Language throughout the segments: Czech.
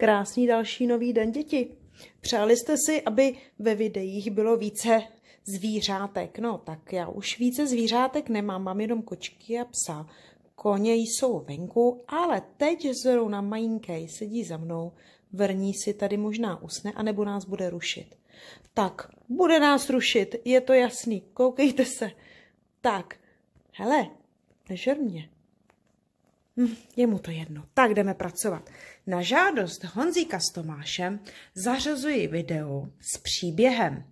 Krásný další nový den, děti. Přáli jste si, aby ve videích bylo více zvířátek. No, tak já už více zvířátek nemám, mám jenom kočky a psa. Koně jsou venku, ale teď zrovna majinkej sedí za mnou, vrní si tady možná usne, anebo nás bude rušit. Tak, bude nás rušit, je to jasný, koukejte se. Tak, hele, nežer mě. Hm, je mu to jedno. Tak jdeme pracovat. Na žádost Honzíka s Tomášem zařazuji video s příběhem.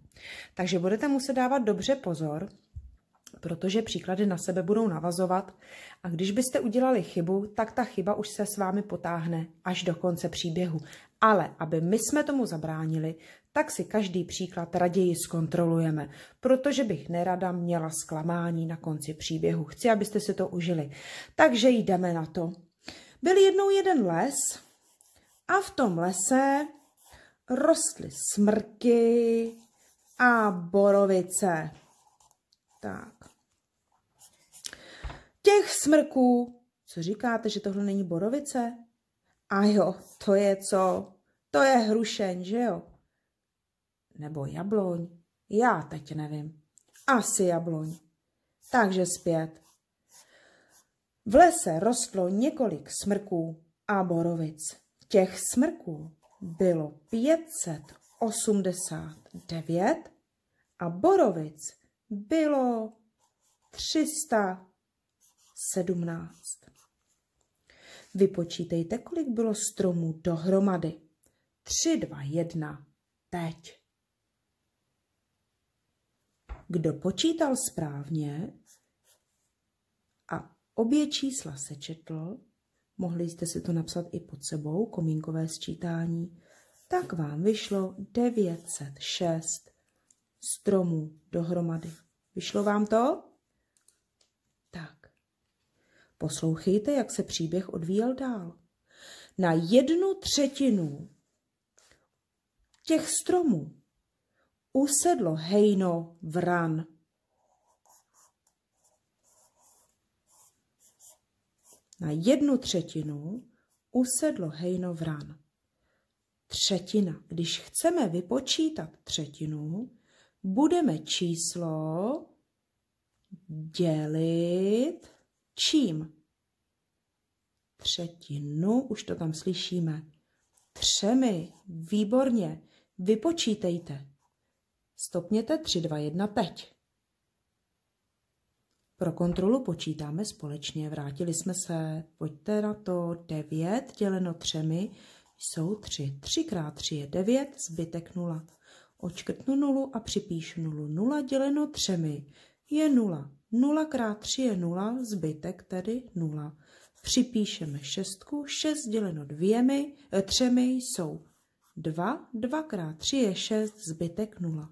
Takže budete muset dávat dobře pozor, protože příklady na sebe budou navazovat a když byste udělali chybu, tak ta chyba už se s vámi potáhne až do konce příběhu. Ale aby my jsme tomu zabránili, tak si každý příklad raději zkontrolujeme, protože bych nerada měla zklamání na konci příběhu. Chci, abyste si to užili. Takže jdeme na to. Byl jednou jeden les a v tom lese rostly smrky a borovice. Tak. Těch smrků, co říkáte, že tohle není borovice? A jo, to je co? To je hrušeň, že jo? Nebo jabloň? Já teď nevím. Asi jabloň. Takže zpět. V lese rostlo několik smrků a borovic. Těch smrků bylo 589 a borovic bylo 317. Vypočítejte, kolik bylo stromů dohromady. 3, 2, 1, teď. Kdo počítal správně a obě čísla sečetl, mohli jste si to napsat i pod sebou, komínkové sčítání, tak vám vyšlo 906 stromů dohromady. Vyšlo vám to? Tak. Poslouchejte, jak se příběh odvíjel dál. Na jednu třetinu těch stromů usedlo hejno vran. Na jednu třetinu usedlo hejno vran. Třetina. Když chceme vypočítat třetinu, budeme číslo dělit čím? Třetinu, už to tam slyšíme. Třemi. Výborně. Vypočítejte. Stopněte 3, 2, 1 teď. Pro kontrolu počítáme společně. Vrátili jsme se, pojďte na to, 9 děleno 3 jsou 3. 3 krát 3 je 9, zbytek 0. Očkrtnu 0 a připíšu 0. 0 děleno 3 je 0. 0 krát 3 je 0, zbytek tedy 0. Připíšeme šestku, 6 děleno dvěmi, eh, třemi jsou 2, 2 krát 3 je 6, zbytek 0.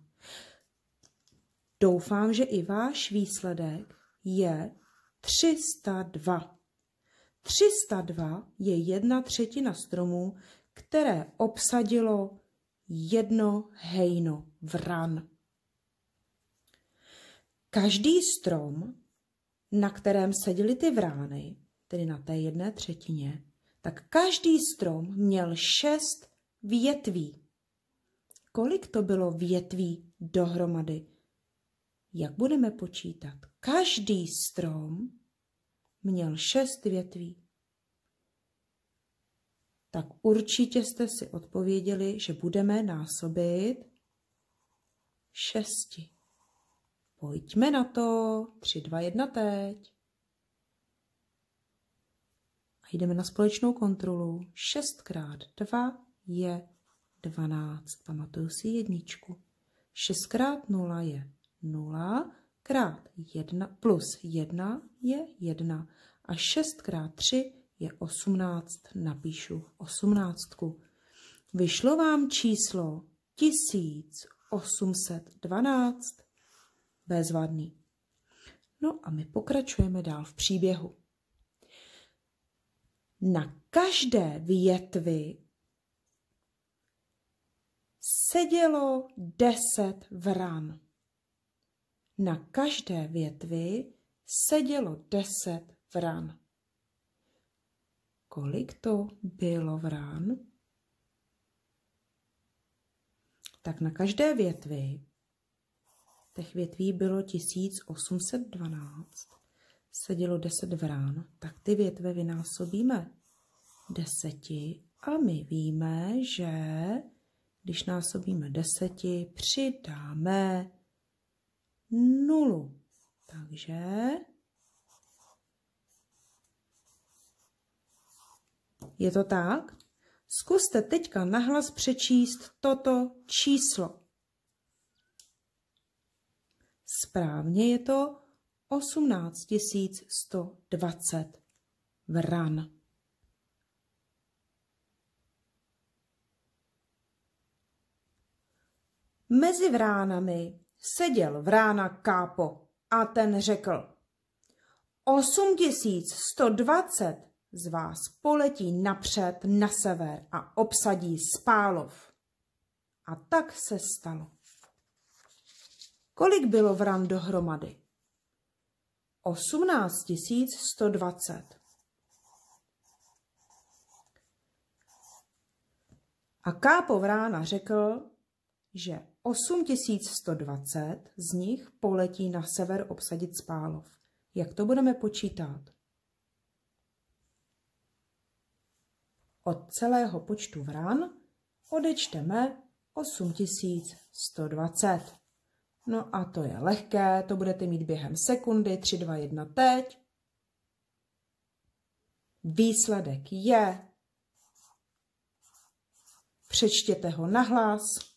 Doufám, že i váš výsledek je 302. 302 je jedna třetina stromů, které obsadilo jedno hejno vran. Každý strom, na kterém seděly ty vrány, tedy na té jedné třetině, tak každý strom měl šest větví. Kolik to bylo větví dohromady? Jak budeme počítat? Každý strom měl šest větví. Tak určitě jste si odpověděli, že budeme násobit šesti. Pojďme na to. Tři, dva, jedna teď. A jdeme na společnou kontrolu. Šest krát dva je dvanáct. Pamatuju si jedničku. Šest krát nula je 0 krát 1 plus 1 je 1 a 6 krát 3 je 18. Napíšu 18. Vyšlo vám číslo 1812. Bezvadný. No a my pokračujeme dál v příběhu. Na každé větvi sedělo deset vran. Na každé větvi sedělo deset vran. Kolik to bylo vran? tak na každé větvi, těch větví bylo 1812, sedělo 10 vrán, tak ty větve vynásobíme deseti a my víme, že když násobíme deseti, přidáme nulu. Takže je to tak? Zkuste teďka nahlas přečíst toto číslo. Správně je to 18 120 vran. Mezi vránami seděl vrána Kápo a ten řekl 8120 z vás poletí napřed na sever a obsadí Spálov. A tak se stalo. Kolik bylo vran dohromady? 18 120. A Kápo Vrána řekl, že 8120 z nich poletí na sever obsadit Spálov. Jak to budeme počítat? Od celého počtu vran odečteme 8120. No a to je lehké, to budete mít během sekundy, 3, 2, 1, teď. Výsledek je, přečtěte ho nahlas,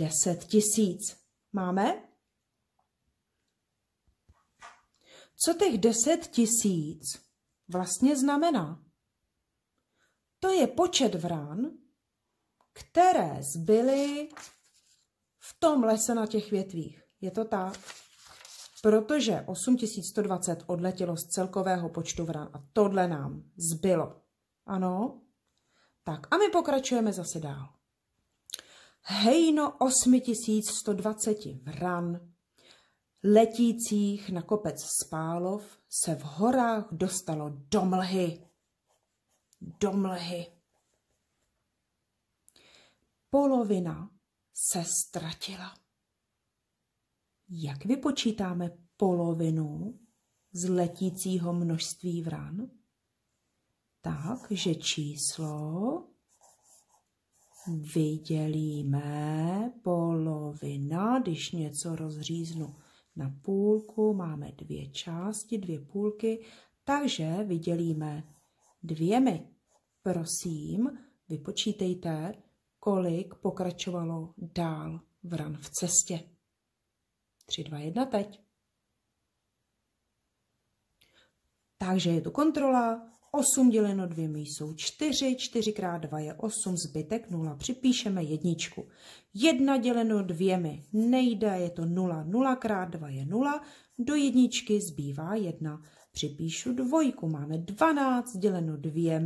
10 tisíc. Máme? Co těch 10 tisíc vlastně znamená? To je počet vran, které zbyly v tom lese na těch větvích. Je to tak? Protože 8120 odletělo z celkového počtu vran a tohle nám zbylo. Ano? Tak a my pokračujeme zase dál hejno 8120 vran, letících na kopec Spálov, se v horách dostalo do mlhy. Do mlhy. Polovina se ztratila. Jak vypočítáme polovinu z letícího množství vran? Tak, že číslo vydělíme polovina, když něco rozříznu na půlku, máme dvě části, dvě půlky, takže vydělíme dvěmi. Prosím, vypočítejte, kolik pokračovalo dál vran v cestě. 3, 2, 1, teď. Takže je tu kontrola, 8 děleno 2 jsou 4, 4 krát 2 je 8, zbytek 0. Připíšeme jedničku. 1 děleno 2 nejde, je to 0, 0 krát 2 je 0, do jedničky zbývá 1. Připíšu dvojku, máme 12 děleno 2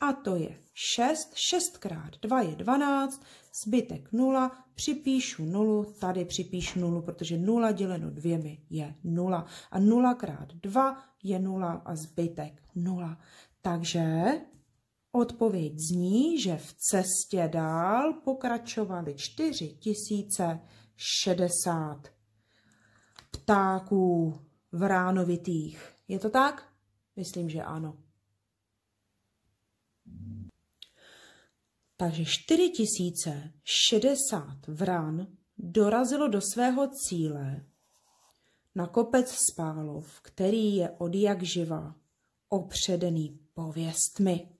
a to je 6, 6 krát 2 je 12, zbytek 0, připíšu 0, tady připíšu 0, protože 0 děleno 2 je 0 a 0 krát 2 je 0 a zbytek 0. Takže odpověď zní, že v cestě dál pokračovali 4060 ptáků vránovitých. Je to tak? Myslím, že ano. Takže 4060 vran dorazilo do svého cíle na kopec Spálov, který je od jak živa opředený pověstmi.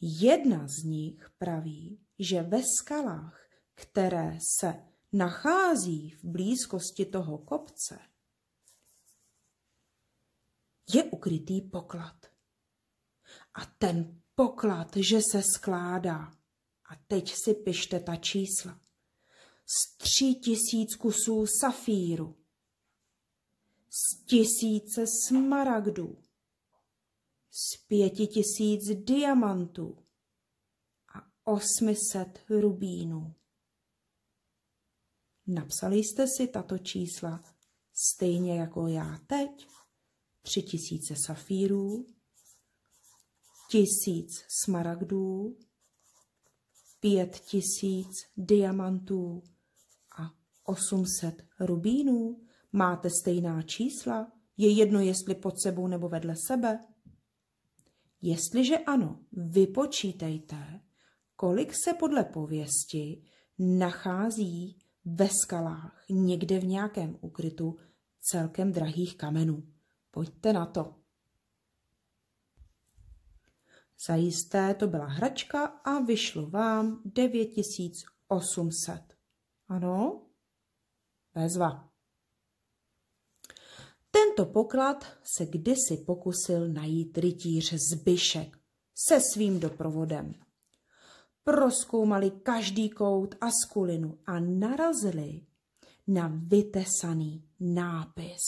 Jedna z nich praví, že ve skalách, které se nachází v blízkosti toho kopce, je ukrytý poklad. A ten poklad, že se skládá, a teď si pište ta čísla, z tří tisíc kusů safíru, z tisíce smaragdů, z pěti tisíc diamantů. A osmiset rubínů. Napsali jste si tato čísla stejně jako já teď? Tři tisíce safírů, tisíc smaragdů, pět tisíc diamantů a 800 rubínů? Máte stejná čísla? Je jedno, jestli pod sebou nebo vedle sebe? Jestliže ano, vypočítejte, kolik se podle pověsti nachází ve skalách někde v nějakém ukrytu celkem drahých kamenů. Pojďte na to. Zajisté to byla hračka a vyšlo vám 9800. Ano? Bezva. Tento poklad se kdysi pokusil najít rytíř Zbyšek se svým doprovodem. Proskoumali každý kout a skulinu a narazili na vytesaný nápis.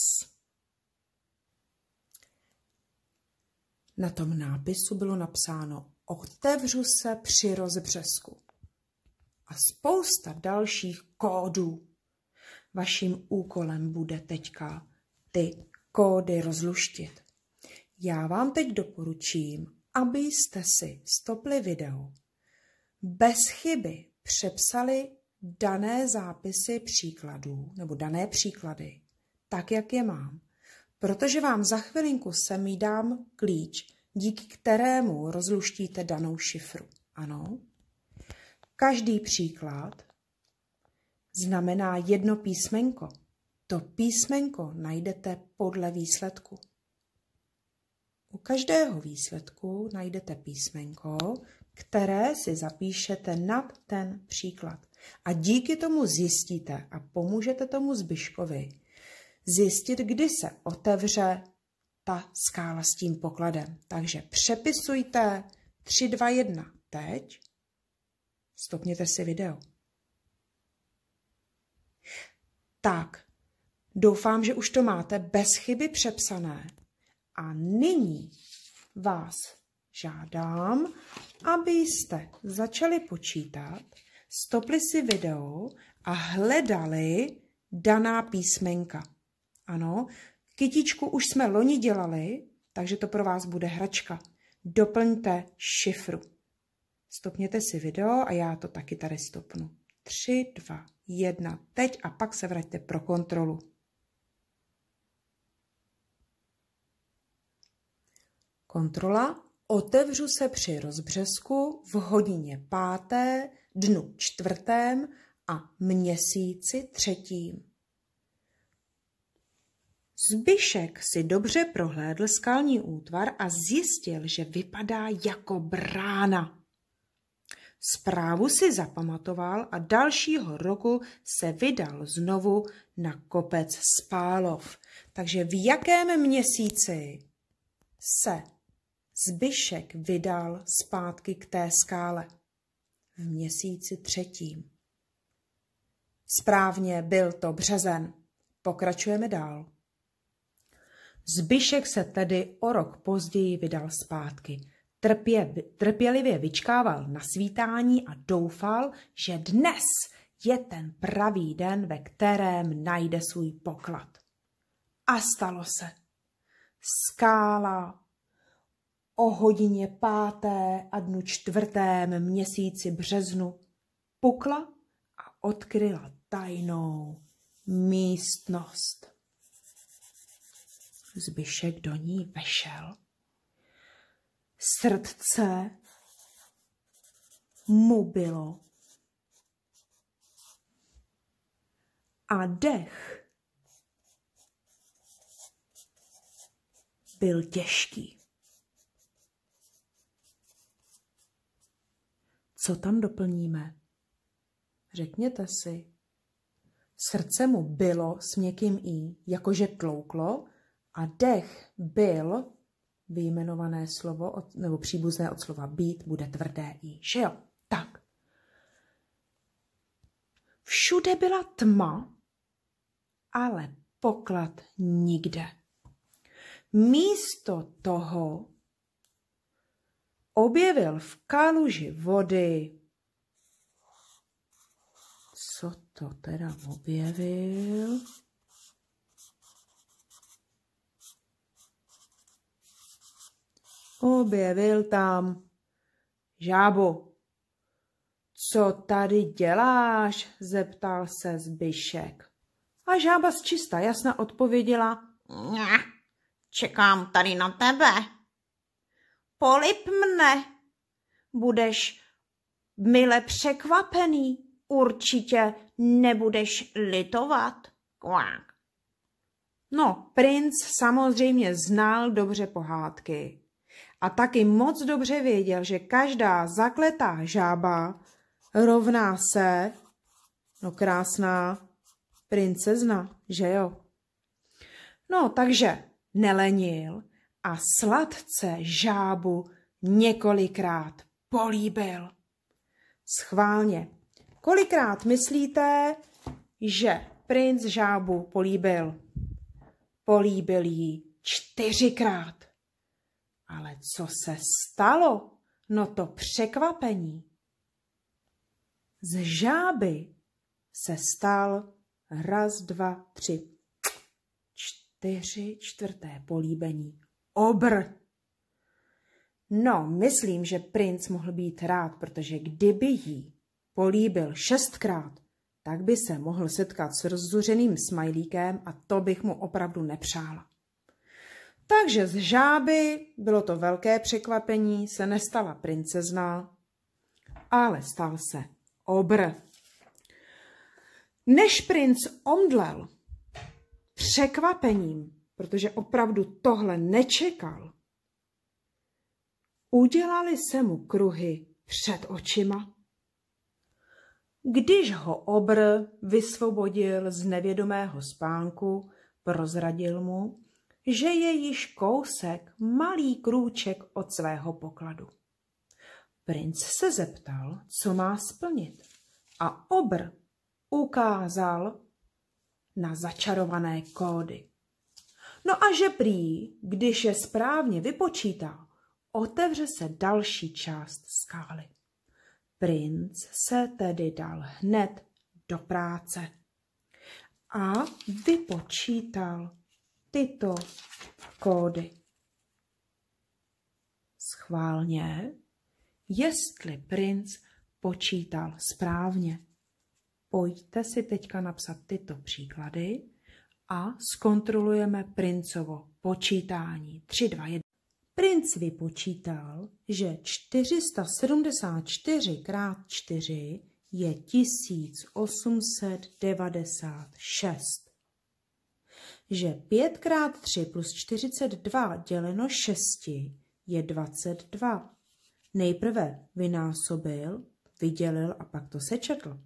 Na tom nápisu bylo napsáno Otevřu se při rozbřesku. A spousta dalších kódů. Vaším úkolem bude teďka ty kódy rozluštit. Já vám teď doporučím, abyste si stopli video, bez chyby přepsali dané zápisy příkladů nebo dané příklady, tak jak je mám, protože vám za chvilinku sem dám klíč, díky kterému rozluštíte danou šifru. Ano? Každý příklad znamená jedno písmenko. To písmenko najdete podle výsledku. U každého výsledku najdete písmenko, které si zapíšete nad ten příklad. A díky tomu zjistíte a pomůžete tomu Zbyškovi zjistit, kdy se otevře ta skála s tím pokladem. Takže přepisujte 3, 2, 1 teď. Stopněte si video. Tak, doufám, že už to máte bez chyby přepsané. A nyní vás žádám, abyste začali počítat, stopli si video a hledali daná písmenka. Ano, kytičku už jsme loni dělali, takže to pro vás bude hračka. Doplňte šifru. Stopněte si video a já to taky tady stopnu. 3, 2, 1, teď a pak se vraťte pro kontrolu. Kontrola. Otevřu se při rozbřesku v hodině páté, dnu čtvrtém a měsíci třetím. Zbyšek si dobře prohlédl skalní útvar a zjistil, že vypadá jako brána. Zprávu si zapamatoval a dalšího roku se vydal znovu na kopec Spálov. Takže v jakém měsíci se Zbyšek vydal zpátky k té skále? V měsíci třetím. Správně byl to březen. Pokračujeme dál. Zbyšek se tedy o rok později vydal zpátky. Trpě, trpělivě vyčkával na svítání a doufal, že dnes je ten pravý den, ve kterém najde svůj poklad. A stalo se. Skála o hodině páté a dnu čtvrtém měsíci březnu pukla a odkryla tajnou místnost. Zbyšek do ní vešel. Srdce mu bylo a dech byl těžký. Co tam doplníme? Řekněte si. Srdce mu bylo s měkkým i, jakože tlouklo, a dech byl vyjmenované slovo, od, nebo příbuzné od slova být, bude tvrdé i, že jo? Tak. Všude byla tma, ale poklad nikde. Místo toho objevil v kaluži vody. Co to teda objevil? Objevil tam žábu. Co tady děláš? zeptal se Zbyšek. A žába z čista jasna odpověděla. Čekám tady na tebe. Polip mne. Budeš mile překvapený. Určitě nebudeš litovat. Kvák. No, princ samozřejmě znal dobře pohádky a taky moc dobře věděl, že každá zakletá žába rovná se, no krásná princezna, že jo? No, takže nelenil a sladce žábu několikrát políbil. Schválně. Kolikrát myslíte, že princ žábu políbil? Políbil ji čtyřikrát. Ale co se stalo? No to překvapení. Z žáby se stal raz, dva, tři, čtyři čtvrté políbení. Obr. No, myslím, že princ mohl být rád, protože kdyby jí políbil šestkrát, tak by se mohl setkat s rozzuřeným smajlíkem a to bych mu opravdu nepřála. Takže z žáby, bylo to velké překvapení, se nestala princezna, ale stal se obr. Než princ omdlel překvapením, protože opravdu tohle nečekal, udělali se mu kruhy před očima. Když ho obr vysvobodil z nevědomého spánku, prozradil mu, že je již kousek, malý krůček od svého pokladu. Princ se zeptal, co má splnit a obr ukázal na začarované kódy. No a že prý, když je správně vypočítá, otevře se další část skály. Princ se tedy dal hned do práce a vypočítal tyto kódy. Schválně, jestli princ počítal správně. Pojďte si teďka napsat tyto příklady a zkontrolujeme princovo počítání. 3, 2, 1. Princ vypočítal, že 474 krát 4 je 1896. Že 5 krát 3 plus 42 děleno 6 je 22. Nejprve vynásobil, vydělil a pak to sečetl.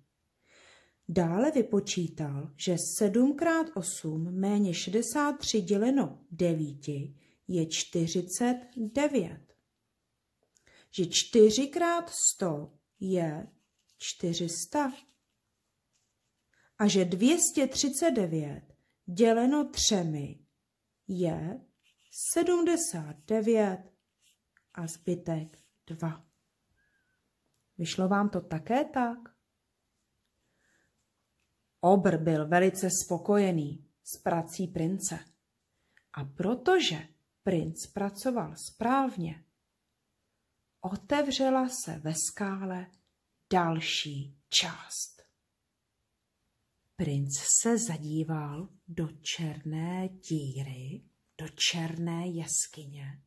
Dále vypočítal, že 7 krát 8 méně 63 děleno 9 je 49. Že 4 krát 100 je 400. A že 239 děleno třemi je 79 a zbytek 2. Vyšlo vám to také tak? Obr byl velice spokojený s prací prince. A protože princ pracoval správně, otevřela se ve skále další část. Princ se zadíval do černé díry, do černé jeskyně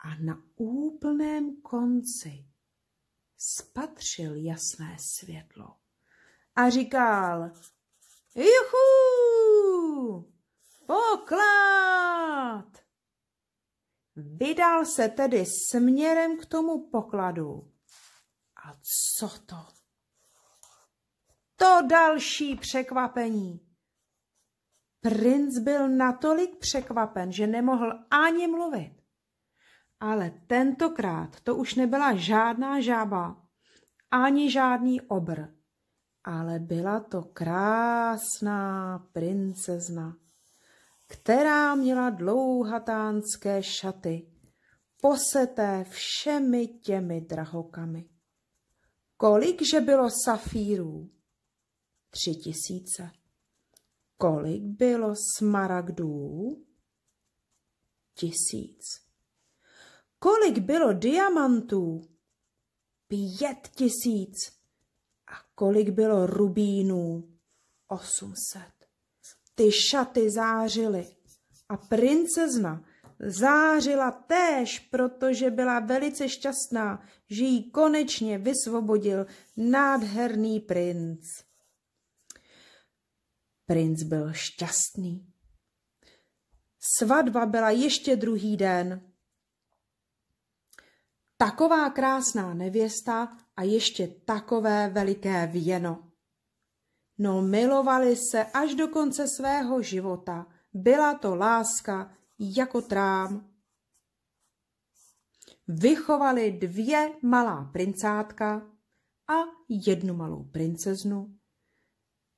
a na úplném konci spatřil jasné světlo a říkal Juchu! Poklad! Vydal se tedy směrem k tomu pokladu. A co to? To další překvapení. Princ byl natolik překvapen, že nemohl ani mluvit. Ale tentokrát to už nebyla žádná žába, ani žádný obr, ale byla to krásná princezna která měla dlouhatánské šaty, poseté všemi těmi drahokami. Kolik že bylo safírů? Tři tisíce. Kolik bylo smaragdů? Tisíc. Kolik bylo diamantů? Pět tisíc. A kolik bylo rubínů? Osmset. Ty šaty zářily a princezna zářila též, protože byla velice šťastná, že jí konečně vysvobodil nádherný princ. Princ byl šťastný. Svatba byla ještě druhý den. Taková krásná nevěsta a ještě takové veliké věno. No milovali se až do konce svého života. Byla to láska jako trám. Vychovali dvě malá princátka a jednu malou princeznu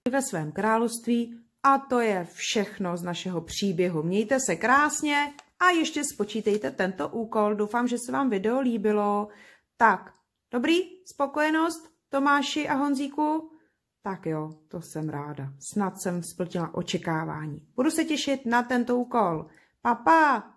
ve svém království a to je všechno z našeho příběhu. Mějte se krásně a ještě spočítejte tento úkol. Doufám, že se vám video líbilo. Tak, dobrý? Spokojenost Tomáši a Honzíku? Tak jo, to jsem ráda. Snad jsem splnila očekávání. Budu se těšit na tento úkol. Papa!